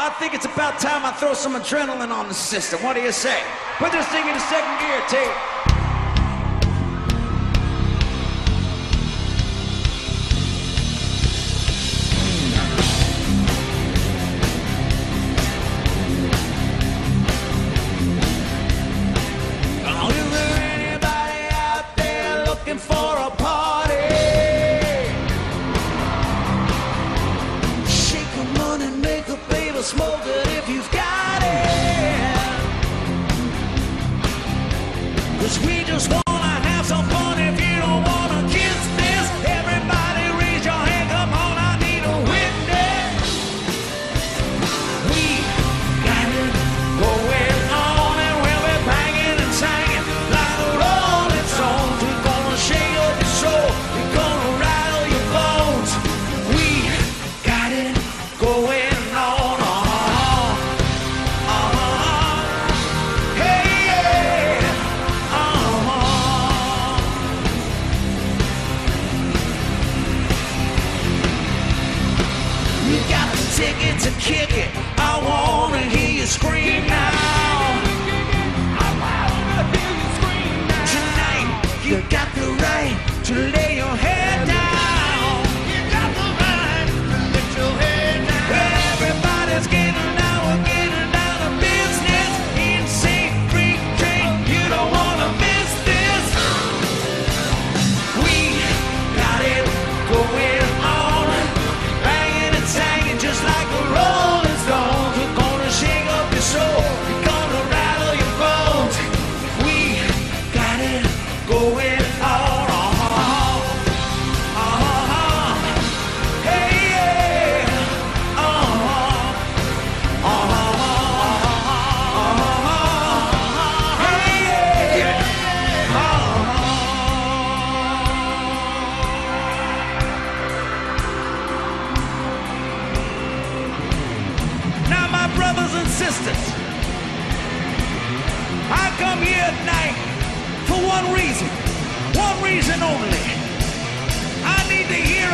I think it's about time I throw some adrenaline on the system. What do you say? Put this thing into second gear, Tate. Smoke ticket to kick it. I wanna hear you scream for one reason, one reason only. I need to hear